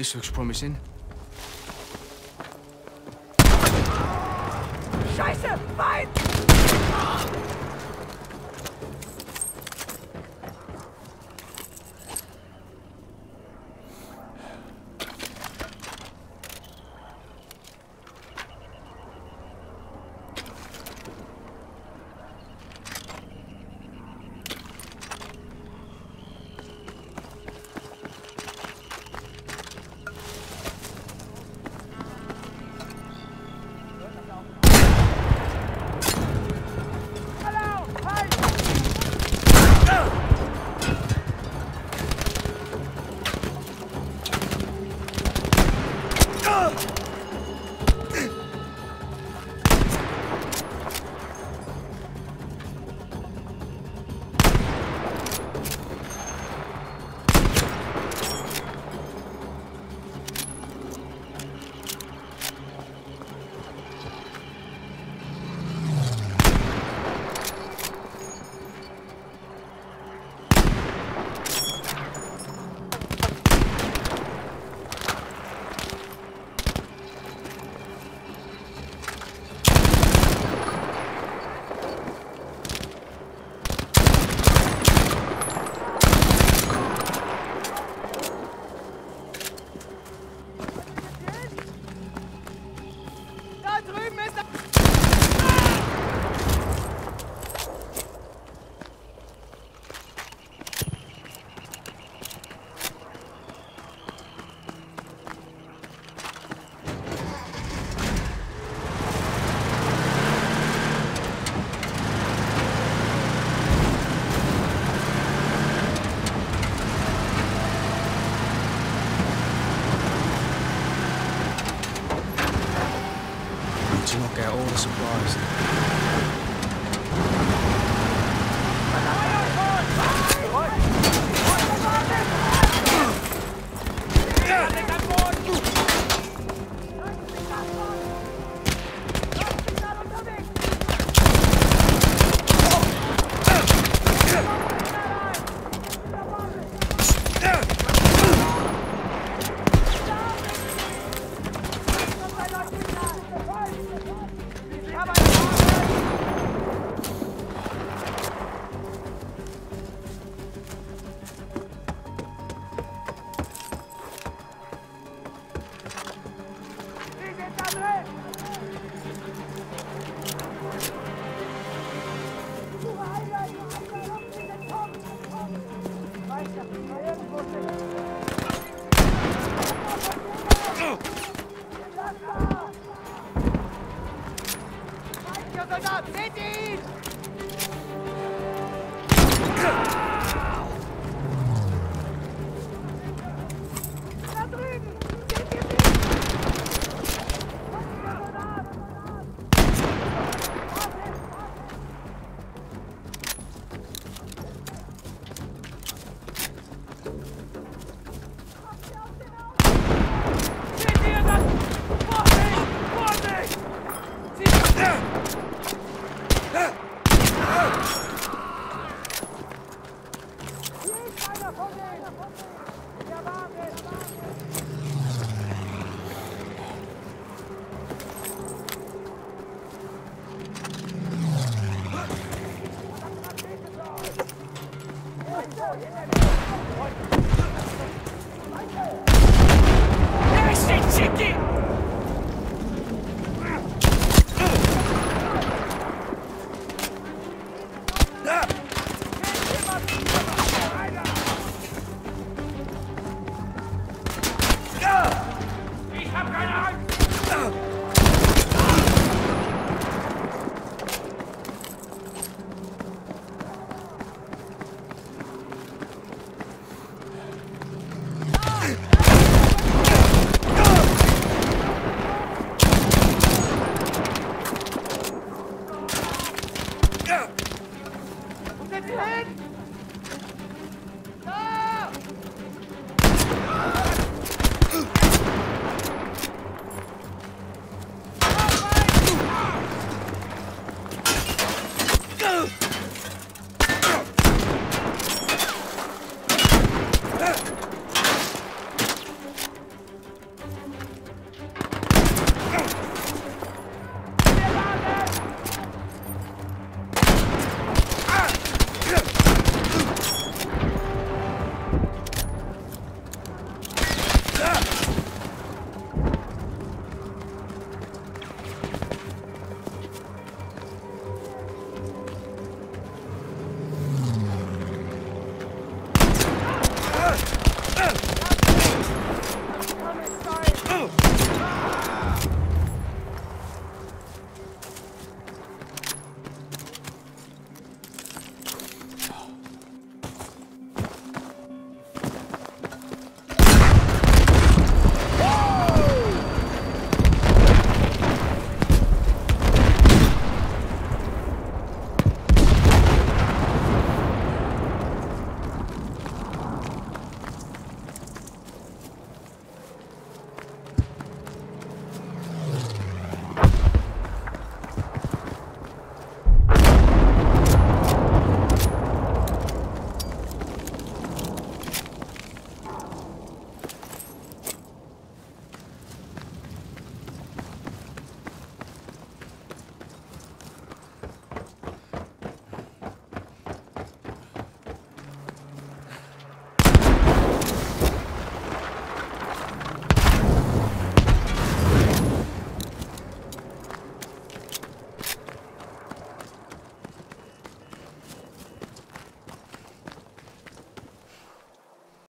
This looks promising. Scheiße! Feind! all the supplies. Seht ihr ihn?